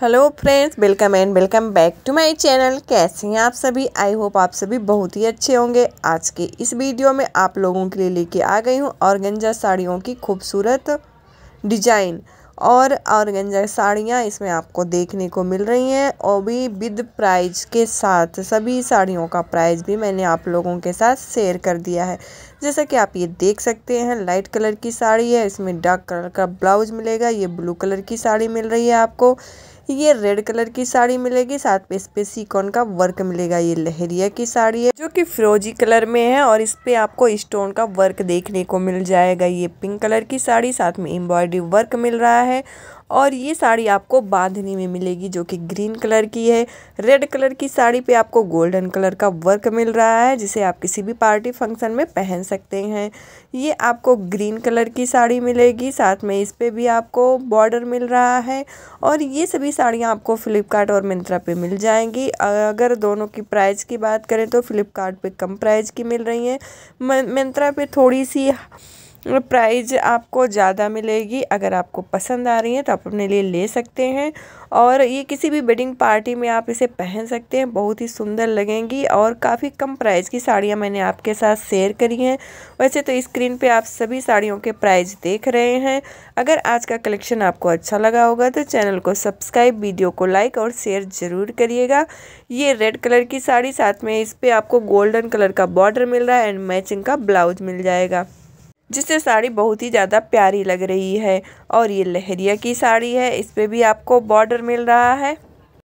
Hello friends, welcome and welcome back to my channel. कैसे हैं आप सभी? आई होप आप सभी बहुत ही अच्छे होंगे। आज के इस वीडियो में आप लोगों के लिए लेके आ गई हूँ ऑर्गेंजा साड़ियों की खूबसूरत डिज़ाइन। और ऑर्गेंजा साड़ियाँ इसमें आपको देखने को मिल रही हैं और भी विद प्राइज के साथ, सभी साड़ियों का प्राइस भी मैंने आप लोगों के साथ शेयर कर दिया है। जैसा कि आप ये देख सकते हैं लाइट कलर की साड़ी है, इसमें डार्क कलर का ब्लाउज मिलेगा, ये ब्लू कलर की साड़ी मिल रही है आपको। ये रेड कलर की साड़ी मिलेगी, साथ में इस पे सीकॉन का वर्क मिलेगा, ये लहरिया की साड़ी है, जो कि फिरोजी कलर में है और इस पे आपको स्टोन का वर्क देखने को मिल जाएगा। ये पिंक कलर की साड़ी, साथ में एम्ब्रॉयडरी वर्क मिल रहा है और ये साड़ी आपको बांधनी में मिलेगी जो कि ग्रीन कलर की है। रेड कलर की साड़ी पे आपको गोल्डन कलर का वर्क मिल रहा है, जिसे आप किसी भी पार्टी फ़ंक्शन में पहन सकते हैं। ये आपको ग्रीन कलर की साड़ी मिलेगी, साथ में इस पर भी आपको बॉर्डर मिल रहा है और ये सभी साड़ियाँ आपको फ्लिपकार्ट और मिंत्रा पे मिल जाएँगी। अगर दोनों की प्राइस की बात करें तो फ्लिपकार्ट कम प्राइस की मिल रही हैं। मिंत्रा पे थोड़ी सी प्राइज आपको ज़्यादा मिलेगी। अगर आपको पसंद आ रही है तो आप अपने लिए ले सकते हैं। और ये किसी भी वेडिंग पार्टी में आप इसे पहन सकते हैं। बहुत ही सुंदर लगेंगी और काफ़ी कम प्राइस की साड़ियाँ मैंने आपके साथ शेयर करी हैं। वैसे तो स्क्रीन पे आप सभी साड़ियों के प्राइस देख रहे हैं। अगर आज का कलेक्शन आपको अच्छा लगा होगा तो चैनल को सब्सक्राइब, वीडियो को लाइक और शेयर ज़रूर करिएगा। ये रेड कलर की साड़ी साथ में इस पर आपको गोल्डन कलर का बॉर्डर मिल रहा है एंड मैचिंग का ब्लाउज मिल जाएगा। जिससे साड़ी बहुत ही ज़्यादा प्यारी लग रही है और ये लहरिया की साड़ी है, इस पर भी आपको बॉर्डर मिल रहा है।